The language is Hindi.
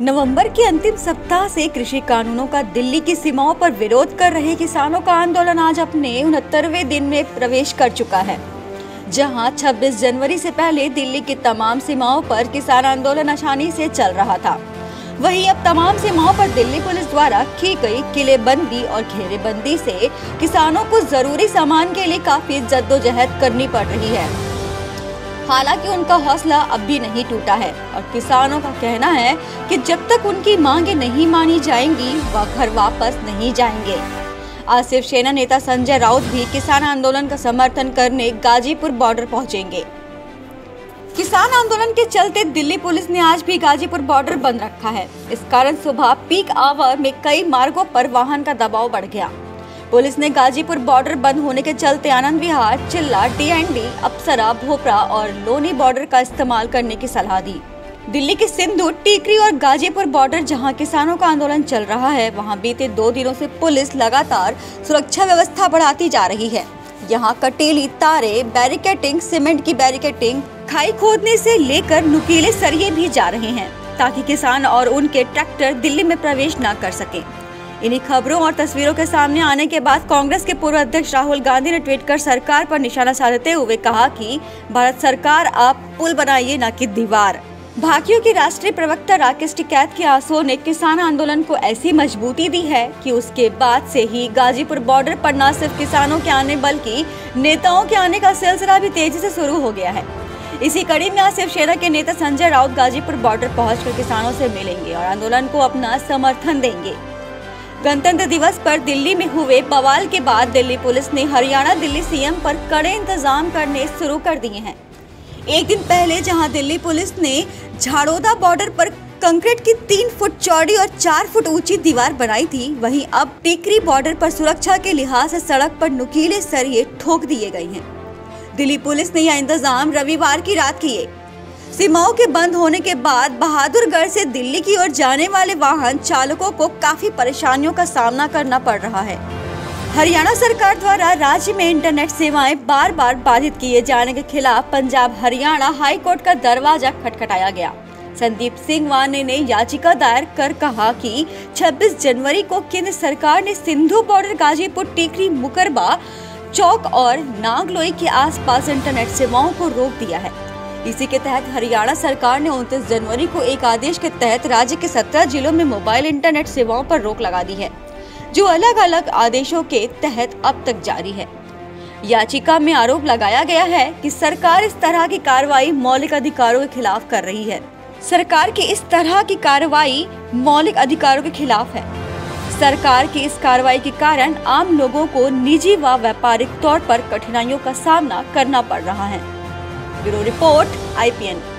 नवंबर के अंतिम सप्ताह से कृषि कानूनों का दिल्ली की सीमाओं पर विरोध कर रहे किसानों का आंदोलन आज अपने उनहत्तरवे दिन में प्रवेश कर चुका है, जहाँ 26 जनवरी से पहले दिल्ली की तमाम सीमाओं पर किसान आंदोलन आसानी से चल रहा था। वहीं अब तमाम सीमाओं पर दिल्ली पुलिस द्वारा की गई किलेबंदी और घेरेबंदी से किसानों को ज़रूरी सामान के लिए काफ़ी जद्दोजहद करनी पड़ रही है। हालाँकि उनका हौसला अब भी नहीं टूटा है और किसानों का कहना है कि जब तक उनकी मांगे नहीं मानी जाएँगी, वह घर वापस नहीं जाएँगे। आज शिवसेना नेता संजय राउत भी किसान आंदोलन का समर्थन करने गाजीपुर बॉर्डर पहुँचेंगे। किसान आंदोलन के चलते दिल्ली पुलिस ने आज भी गाजीपुर बॉर्डर बंद रखा है। इस कारण सुबह पीक आवर में कई मार्गों पर वाहन का दबाव बढ़ गया। पुलिस ने गाजीपुर बॉर्डर बंद होने के चलते आनंद विहार, चिल्ला डी अप्सरा, भोपरा और लोनी बॉर्डर का इस्तेमाल करने की सलाह दी। दिल्ली के सिंधु, टीकरी और गाजीपुर बॉर्डर जहाँ किसानों का आंदोलन चल रहा है, वहाँ बीते दो दिनों से पुलिस लगातार सुरक्षा व्यवस्था बढ़ाती जा रही है। यहाँ कटेली, तारे, बैरिकेटिंग, सीमेंट की बैरिकेटिंग, खाई खोदने से लेकर नुकीले सरिये भी जा रहे हैं, ताकि किसान और उनके ट्रैक्टर दिल्ली में प्रवेश न कर सके। इन्हीं खबरों और तस्वीरों के सामने आने के बाद कांग्रेस के पूर्व अध्यक्ष राहुल गांधी ने ट्वीट कर सरकार पर निशाना साधते हुए कहा कि भारत सरकार, आप पुल बनाइए, न कि दीवार। भाकियों की राष्ट्रीय प्रवक्ता राकेश टिकैत के आंसुओं ने किसान आंदोलन को ऐसी मजबूती दी है कि उसके बाद से ही गाजीपुर बॉर्डर पर न सिर्फ़ किसानों के आने, बल्कि नेताओं के आने का सिलसिला भी तेज़ी से शुरू हो गया है। इसी कड़ी में आज शिवसेना के नेता संजय राउत गाजीपुर बॉर्डर पहुंचकर किसानों से मिलेंगे और आंदोलन को अपना समर्थन देंगे। गणतंत्र दिवस पर दिल्ली में हुए बवाल के बाद दिल्ली पुलिस ने हरियाणा दिल्ली सीएम पर कड़े इंतज़ाम करने शुरू कर दिए हैं। एक दिन पहले जहाँ दिल्ली पुलिस ने झाड़ोदा बॉर्डर पर कंक्रीट की तीन फुट चौड़ी और चार फुट ऊँची दीवार बनाई थी, वहीं अब टिकरी बॉर्डर पर सुरक्षा के लिहाज से सड़क पर नुकीले सरिये ठोक दिए गए हैं। दिल्ली पुलिस ने यह इंतज़ाम रविवार की रात किए। सीमाओं के बंद होने के बाद बहादुरगढ़ से दिल्ली की ओर जाने वाले वाहन चालकों को काफ़ी परेशानियों का सामना करना पड़ रहा है। हरियाणा सरकार द्वारा राज्य में इंटरनेट सेवाएँ बार बार बाधित किए जाने के खिलाफ पंजाब हरियाणा हाई कोर्ट का दरवाज़ा खटखटाया गया। संदीप सिंह वाने ने याचिका दायर कर कहा कि 26 जनवरी को केंद्र सरकार ने सिंधु बॉर्डर गाजीपुर टीकरी मुकरबा चौक और नागलोई के आसपास इंटरनेट सेवाओं को रोक दिया है। इसी के तहत हरियाणा सरकार ने 29 जनवरी को एक आदेश के तहत राज्य के 17 जिलों में मोबाइल इंटरनेट सेवाओं पर रोक लगा दी है, जो अलग अलग आदेशों के तहत अब तक जारी है। याचिका में आरोप लगाया गया है कि सरकार इस तरह की कार्रवाई मौलिक अधिकारों के खिलाफ कर रही है। सरकार की इस तरह की कार्रवाई मौलिक अधिकारों के खिलाफ है। सरकार की इस कार्रवाई के कारण आम लोगों को निजी व व्यापारिक तौर पर कठिनाइयों का सामना करना पड़ रहा है। Bureau Report, IPN.